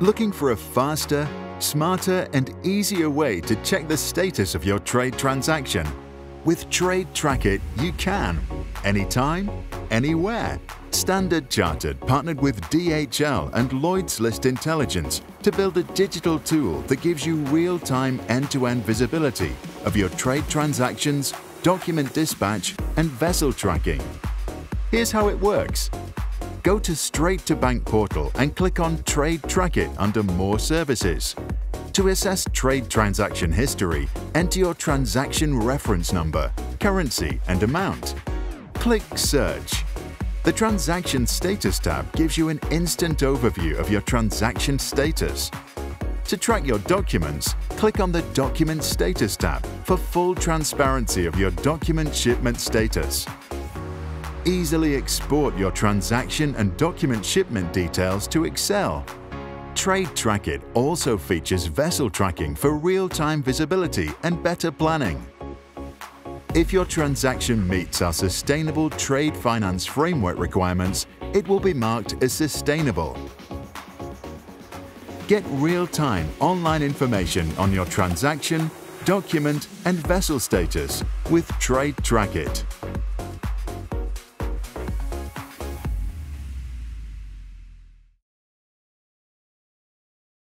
Looking for a faster, smarter and easier way to check the status of your trade transaction? With Trade Track It, you can. Anytime, anywhere. Standard Chartered partnered with DHL and Lloyd's List Intelligence to build a digital tool that gives you real-time end-to-end visibility of your trade transactions, document dispatch and vessel tracking. Here's how it works. Go to Straight2Bank portal and click on Trade Track It under More Services. To assess trade transaction history, enter your transaction reference number, currency and amount. Click Search. The Transaction Status tab gives you an instant overview of your transaction status. To track your documents, click on the Document Status tab for full transparency of your document shipment status. Easily export your transaction and document shipment details to Excel. Trade Track It also features vessel tracking for real-time visibility and better planning. If your transaction meets our Sustainable Trade Finance Framework requirements, it will be marked as sustainable. Get real-time online information on your transaction, document and vessel status with Trade Track It.